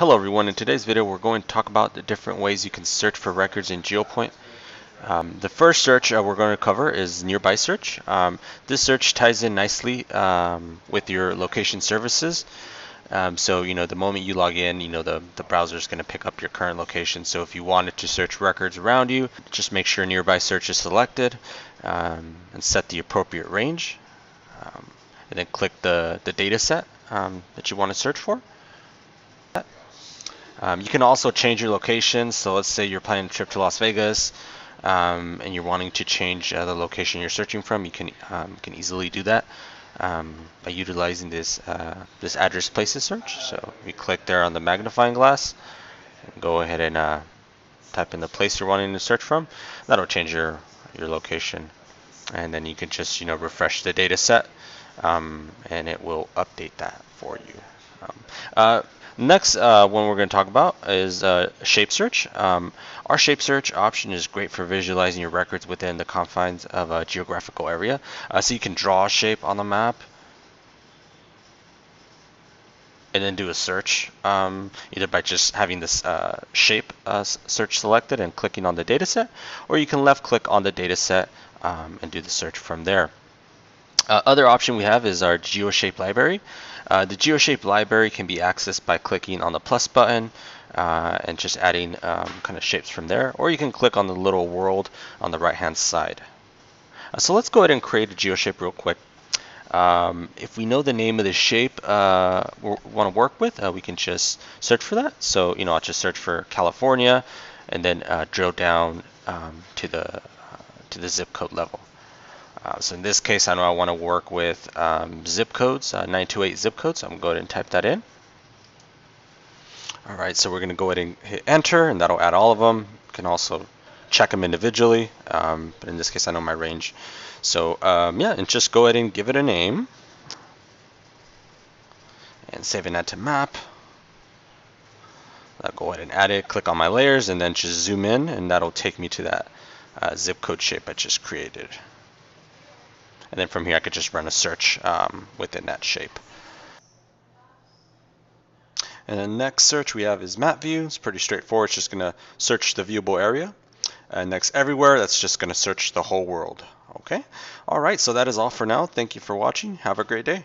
Hello everyone, in today's video we're going to talk about the different ways you can search for records in Geopointe. Um, the first search uh, we're going to cover is nearby search. Um, this search ties in nicely um, with your location services. Um, so you know the moment you log in, you know the, the browser is going to pick up your current location. So if you wanted to search records around you, just make sure nearby search is selected um, and set the appropriate range. Um, and then click the, the data set that you want to search for. Um, you can also change your location. So let's say you're planning a trip to Las Vegas um, and you're wanting to change uh, the location you're searching from. You can um, can easily do that um, by utilizing this uh, this address places search. So you click there on the magnifying glass, go ahead and uh, type in the place you're wanting to search from. That'll change your your location, and then you can just you know refresh the data set, um, and it will update that for you. Um, uh, Next uh, one we're going to talk about is uh, shape search. Um, our shape search option is great for visualizing your records within the confines of a geographical area. Uh, so you can draw a shape on the map and then do a search, um, either by just having this uh, shape uh, search selected and clicking on the dataset, or you can left click on the dataset um, and do the search from there. Uh, other option we have is our GeoShape library. Uh, the GeoShape library can be accessed by clicking on the plus button uh, and just adding um, kind of shapes from there, or you can click on the little world on the right hand side. Uh, so let's go ahead and create a GeoShape real quick. Um, if we know the name of the shape uh, we want to work with, uh, we can just search for that. So, you know, I'll just search for California and then drill down um, to the to the zip code level. Uh, so in this case, I know I want to work with um, zip codes, uh, 928 zip codes. So I'm going to go ahead and type that in. All right, so we're going to go ahead and hit enter, and that'll add all of them. You can also check them individually, um, but in this case, I know my range. So um, yeah, and just go ahead and give it a name. And saving that to map. I'll go ahead and add it, click on my layers, and then just zoom in, and that'll take me to that uh, zip code shape I just created. And then from here, I could just run a search um, within that shape. And the next search we have is map view. It's pretty straightforward. It's just going to search the viewable area. And next everywhere, that's just going to search the whole world. Okay. All right. So that is all for now. Thank you for watching. Have a great day.